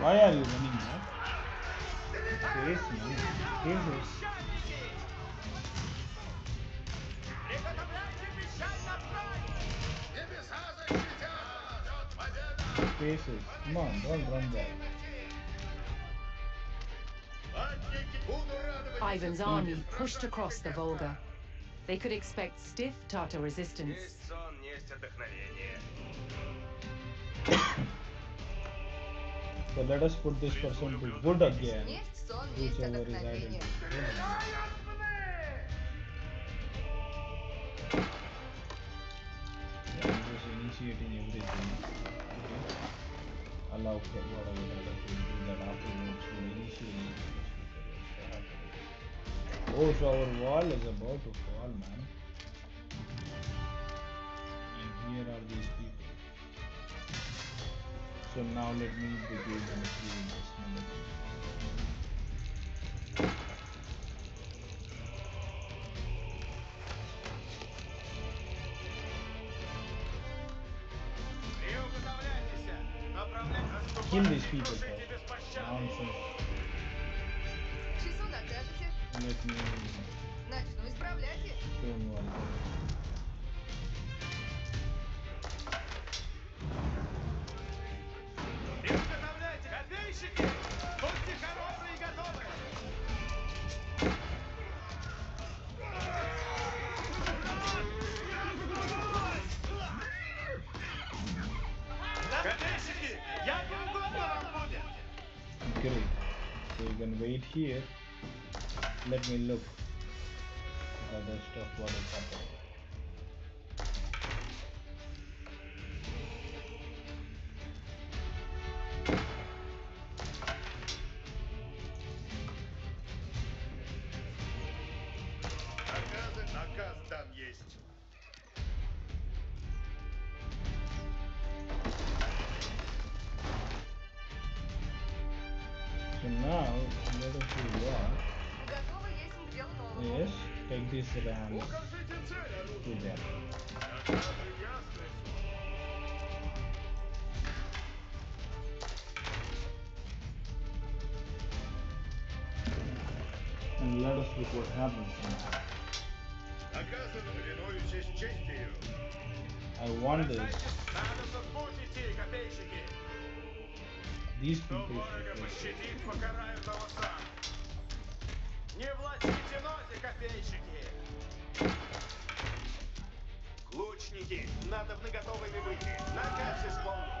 Why are you running man? Space man. Space is spaces. Come on, don't run there. Ivan's army pushed across the Volga. They could expect stiff Tatar resistance. So let us put this person to wood again, whichever is identical. Yeah, I'm just initiating everything. Okay. Allow for whatever that I can do that afterwards. So initially, oh, so our wall is about to fall, man. And here are these people. So now let me begin the investment. Kill these people. Nonsense. Часу накажете? Нет, не нужно. Начну исправлять их. Копейщики! Будьте хоробры и готовы! Копейщики! Я не угодно вам будет! Great. So you can wait here. Let me look at the stuff what is happening. now let us do what? Yes, take this ram to them. And let us look what happens now. I want this. Действуй, пощадит, покараю того сам. Не властите ноги, копейщики! Лучники, надо бы готовыми выйти. На Накатишь волну.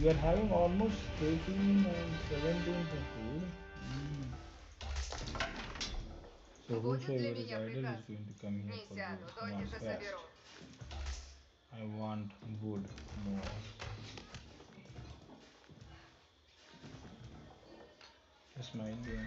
You are having almost 18 and 17 people. Mm. So whoever is idle is going to come here for this man's Fast. I want wood more. That's my Indian.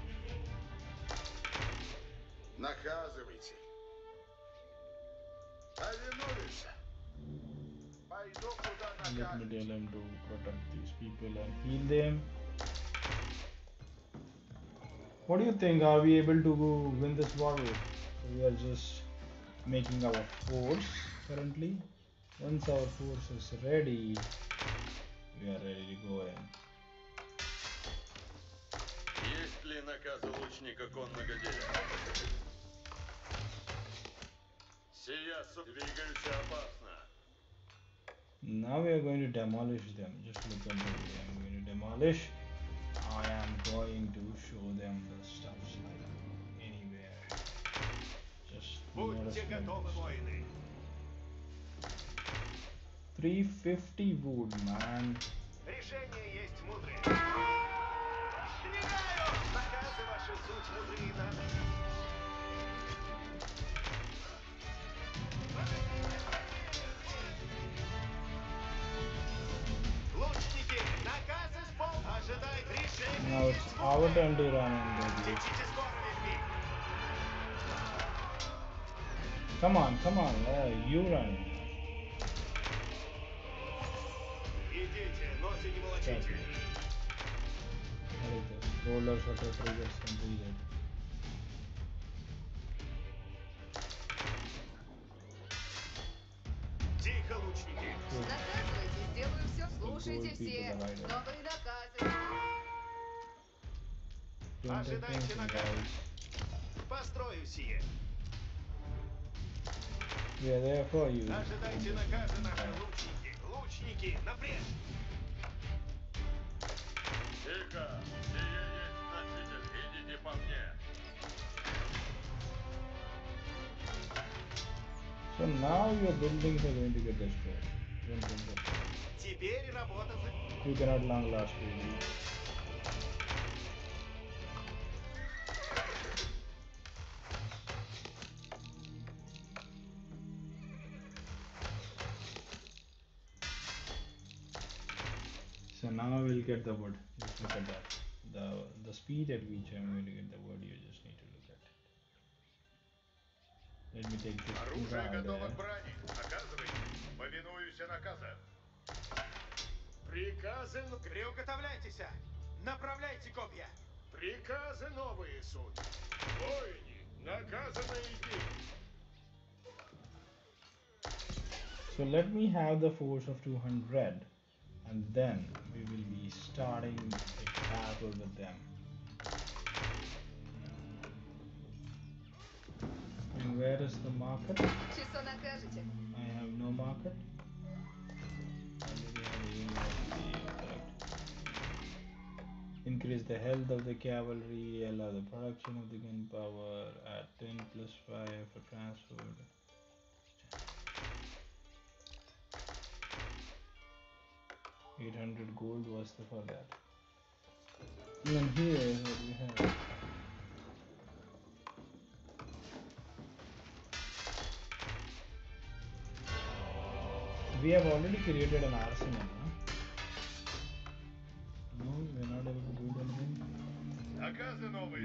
Наказывайте. Повинуюсь. Пойду куда Let me накажете. tell him to protect these people and heal them. What do you think? Are we able to go win this war? We are just making our force currently. Once our force is ready, we are ready to go in. Есть ли наказы лучника конного деля? Сия су- двигаются опасно. Now we are going to demolish them. Just look at the way I'm going to demolish. I am going to show them the stuffs like anywhere. Just not a Будьте small готовы, stuff. воины. 350 wood, man. вот Эндураном, блядь. Come on, come on, uh, you run. Идите, носи не молочите. Роллер шаттер триггер сам Тихо, лучники. Наказывайте, сделаю все, слушайте все. Новые Ожидайте guys. Построю сие. We are there for you. Ожидайте наказа наши лучники. Лучники, напред! Тихо! Сия есть носитель. Идите по мне. So now your buildings are going to get destroyed. Теперь работа за... You cannot long last really. So now I will get the wood. Just look at that. The the speed at which I'm going to get the wood, you just need to look at it. Let me take this Оружие guy готово there. к брани. Наказывайте. Повинуюсь наказа. Приказы... ну- Приуготовляйтесь! Направляйте копья! Приказы новые суд. Воини, наказано идти. So let me have the force of 200 and then we will be starting a battle with them. And where is the market? I have no market. Increase the health of the cavalry allow the production of the gunpowder at 10 plus 5 for transfer 800 gold was the, for that. And then here is what we have. We have already created an arsenal. Huh? No, we're not able to build anything. Наказ новый.